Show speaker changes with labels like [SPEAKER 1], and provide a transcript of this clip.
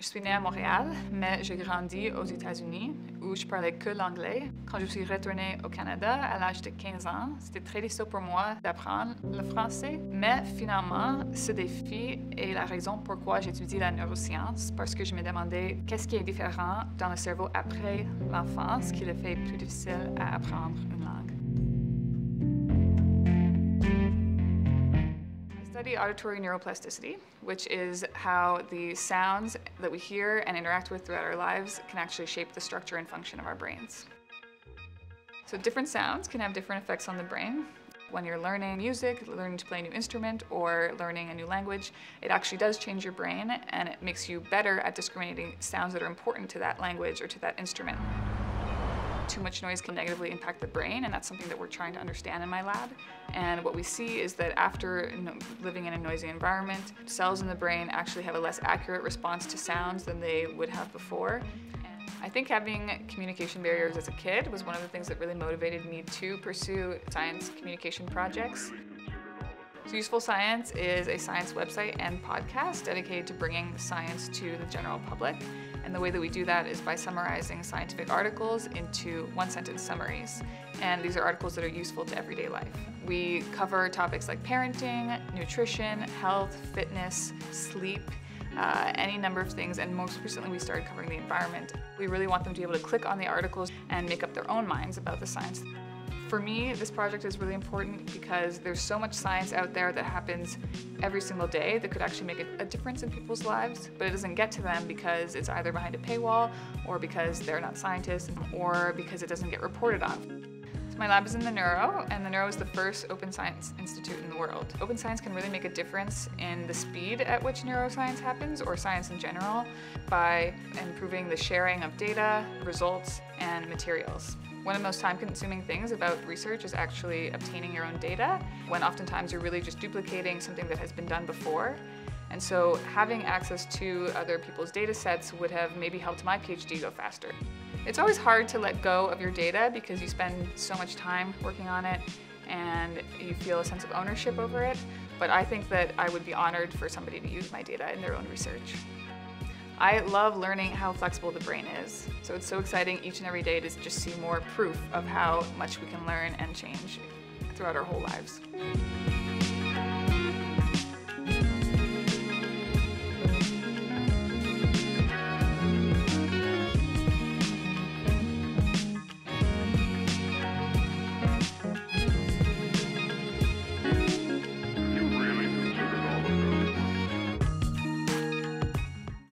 [SPEAKER 1] Je suis née à Montréal, mais j'ai grandi aux États-Unis où je parlais que l'anglais. Quand je suis retournée au Canada à l'âge de 15 ans, c'était très difficile pour moi d'apprendre le français. Mais finalement, ce défi est la raison pourquoi j'étudie la neuroscience, parce que je me demandais qu'est-ce qui est différent dans le cerveau après l'enfance qui le fait plus difficile à apprendre une langue. Study auditory neuroplasticity, which is how the sounds that we hear and interact with throughout our lives can actually shape the structure and function of our brains. So different sounds can have different effects on the brain. When you're learning music, learning to play a new instrument, or learning a new language, it actually does change your brain and it makes you better at discriminating sounds that are important to that language or to that instrument. Too much noise can negatively impact the brain, and that's something that we're trying to understand in my lab. And what we see is that after living in a noisy environment, cells in the brain actually have a less accurate response to sounds than they would have before. I think having communication barriers as a kid was one of the things that really motivated me to pursue science communication projects. So Useful Science is a science website and podcast dedicated to bringing science to the general public. And the way that we do that is by summarizing scientific articles into one sentence summaries. And these are articles that are useful to everyday life. We cover topics like parenting, nutrition, health, fitness, sleep, uh, any number of things, and most recently we started covering the environment. We really want them to be able to click on the articles and make up their own minds about the science. For me, this project is really important because there's so much science out there that happens every single day that could actually make a, difference in people's lives, but it doesn't get to them because it's either behind a paywall or because they're not scientists or because it doesn't get reported on. My lab is in the Neuro, and the Neuro is the first open science institute in the world. Open science can really make a difference in the speed at which neuroscience happens, or science in general, by improving the sharing of data, results, and materials. One of the most time-consuming things about research is actually obtaining your own data, when oftentimes you're really just duplicating something that has been done before. And so having access to other people's data sets would have maybe helped my PhD go faster. It's always hard to let go of your data because you spend so much time working on it and you feel a sense of ownership over it. But I think that I would be honored for somebody to use my data in their own research. I love learning how flexible the brain is. So it's so exciting each and every day to just see more proof of how much we can learn and change throughout our whole lives.